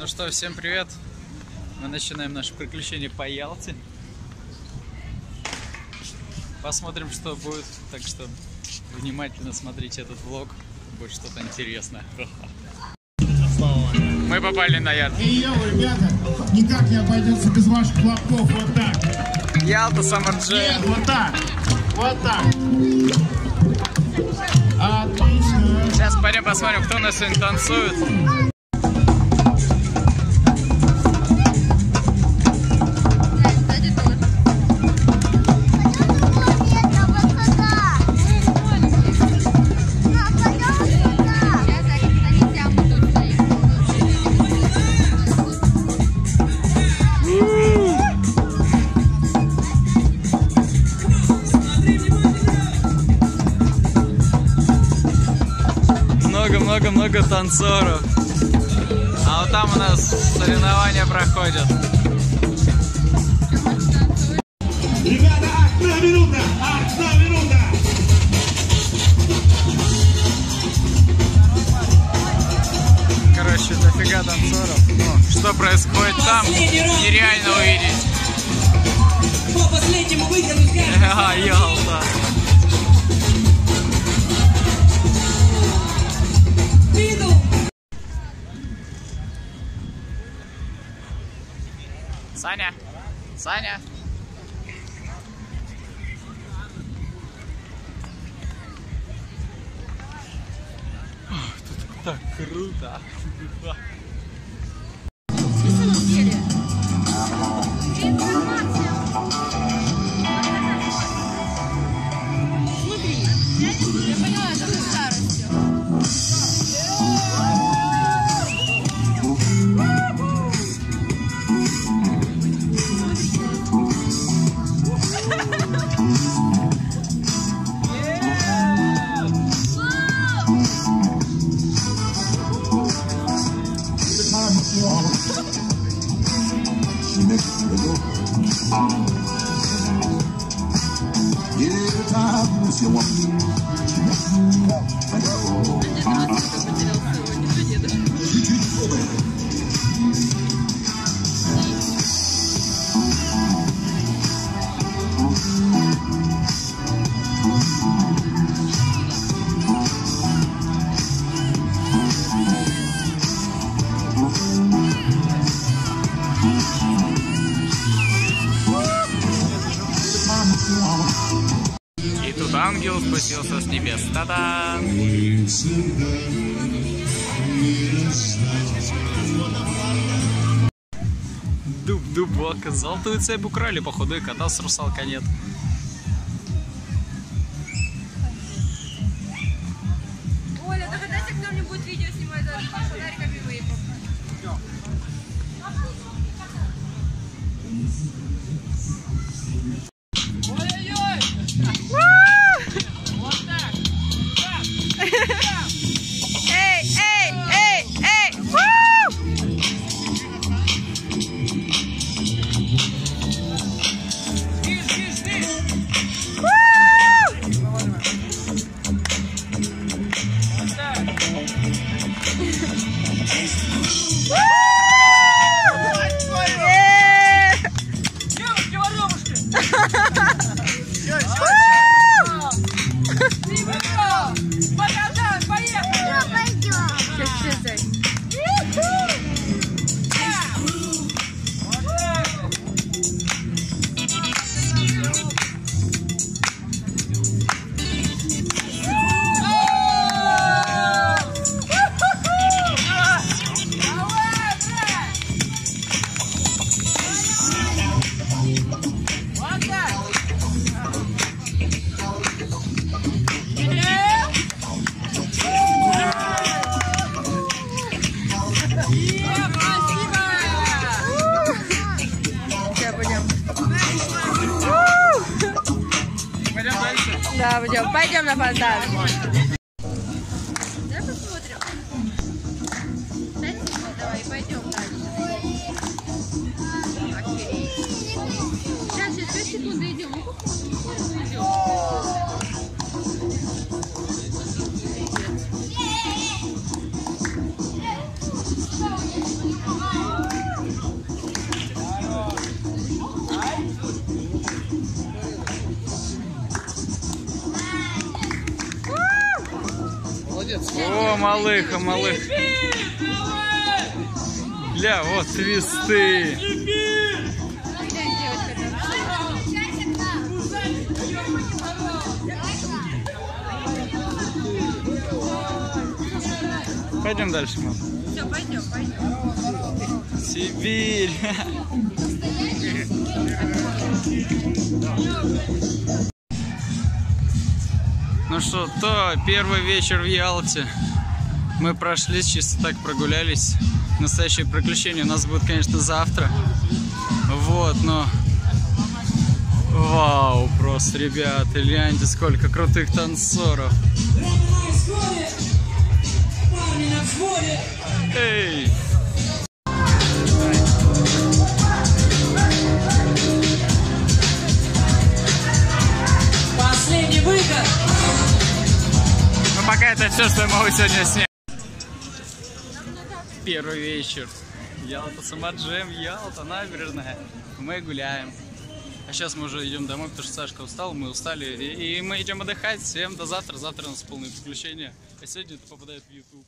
Ну что, всем привет! Мы начинаем наше приключение по Ялте. Посмотрим, что будет. Так что внимательно смотрите этот влог. Будет что-то интересное. Мы попали на Ялту. Эй, йоу, ребята, никак не обойдется без ваших хлопков. Вот так. Ялта, Jam. вот так. Вот так. Отлично. Сейчас пойдем посмотрим, кто нас сегодня танцует. Много-много-много танцоров. А вот там у нас соревнования проходят. Ребята, одна минута. Одна минута. Короче, дофига танцоров. Ну, что происходит там, нереально увидеть. По последнему выходу скажем. Ага, Саня, Саня. Тут так круто. Give it time, Miss your. Ангел спустился с небес. Та-да! Дуб-дуб, волка, золотую цепь украли, походу и кота с русалка нет. Пойдем. На фонтан. Давай посмотрим. Сейчас, сейчас, 5 секунд идем. Ну? Малых, а малых. Бля, вот свисты. Пойдем дальше, мам. Все, пойдем, пойдем. Сибирь. Ну что, то первый вечер в Ялте. Мы прошлись, чисто так прогулялись. Настоящее приключение у нас будет, конечно, завтра. Вот, но... Вау, просто, ребята, гляньте, сколько крутых танцоров. Эй! Последний выход. Ну пока это все, что я могу сегодня снять. Первый вечер. Ялта, Самаджем, Ялта, набережная. Мы гуляем. А сейчас мы уже идем домой, потому что Сашка устал, мы устали. И, и мы идем отдыхать. Всем до завтра. Завтра у нас полное приключение. А сегодня это попадает в YouTube.